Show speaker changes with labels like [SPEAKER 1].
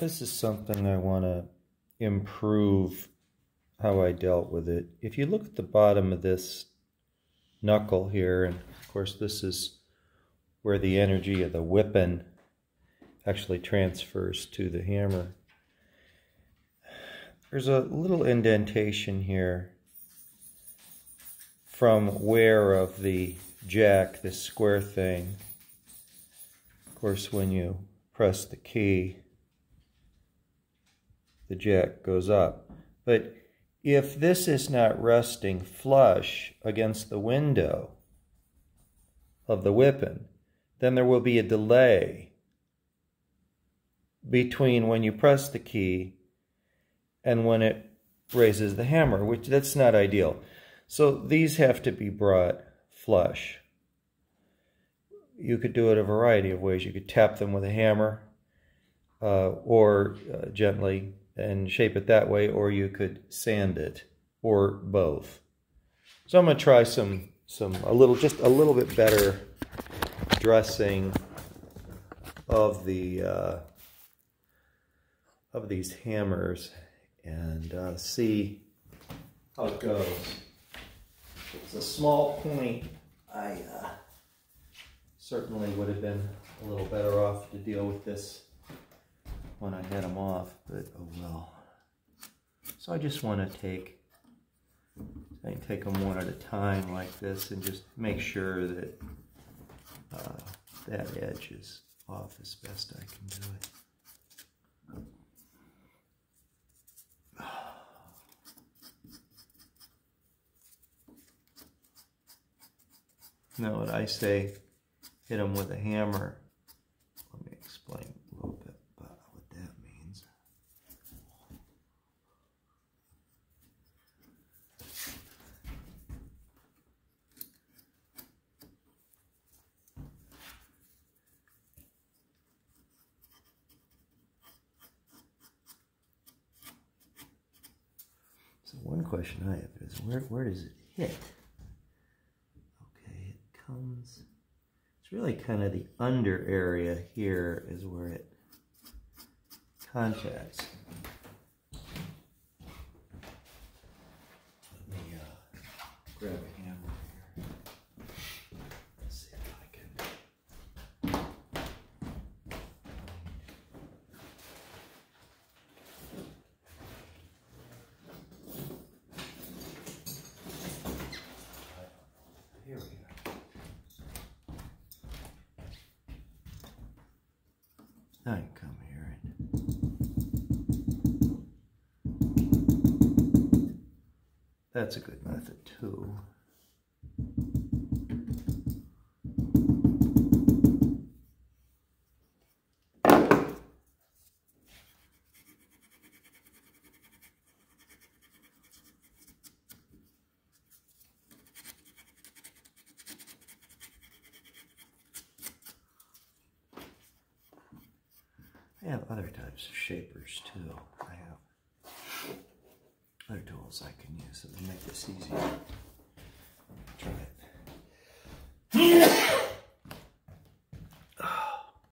[SPEAKER 1] this is something I want to improve how I dealt with it. If you look at the bottom of this knuckle here, and of course this is where the energy of the wippen actually transfers to the hammer. There's a little indentation here from where of the jack, this square thing. Of course, when you press the key, the jack goes up. But if this is not resting flush against the window of the wippen, then there will be a delay between when you press the key and when it raises the hammer, which that's not ideal. So these have to be brought flush. You could do it a variety of ways. You could tap them with a hammer uh, or uh, gently and shape it that way, or you could sand it, or both. So I'm going to try some, some a little, just a little bit better dressing of the uh, of these hammers and uh, see how it goes. It's a small point. I uh, certainly would have been a little better off to deal with this when I had them off, but oh well. So I just want to take, I can take them one at a time like this and just make sure that uh, that edge is off as best I can do it. Now what I say, hit them with a hammer. Let me explain a little bit about what that means. So one question I have is where, where does it hit? Okay, it comes, it's really kind of the under area here is where it contacts. Let me uh, grab a come here and that's a good method too. I have other types of shapers too. I have other tools I can use that will make this easier.